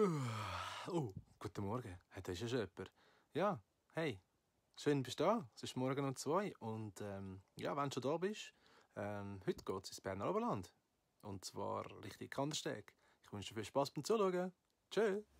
Oh, guten Morgen. Hey, da ist ja schon jemand. Ja, hey, schön bist du da. Es ist morgen um zwei und ähm, ja, wenn du schon da bist, ähm, heute geht es ins Berner Oberland. Und zwar richtig Kandersteg. Ich wünsche dir viel Spaß beim Zuschauen. Tschüss.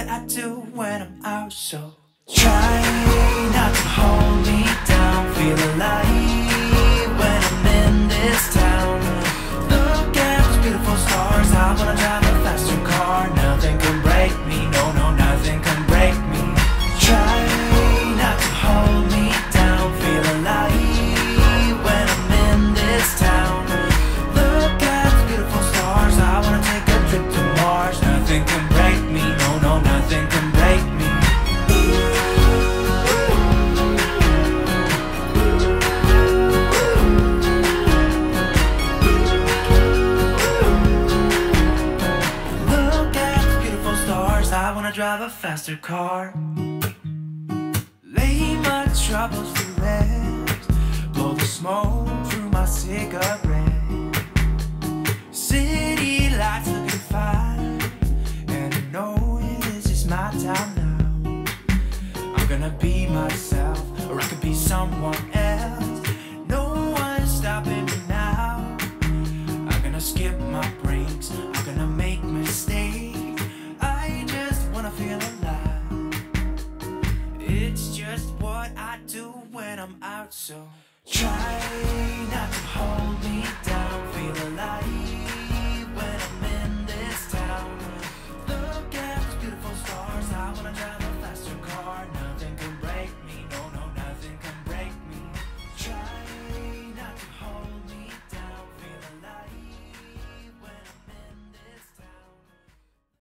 What I do when I'm out. So try not to hold me down. Feel alive drive a faster car. Lay my troubles to rest. Blow the smoke through my cigarette. City lights looking fine. And I know this is my town now. I'm gonna be myself, or I could be someone else. So. Try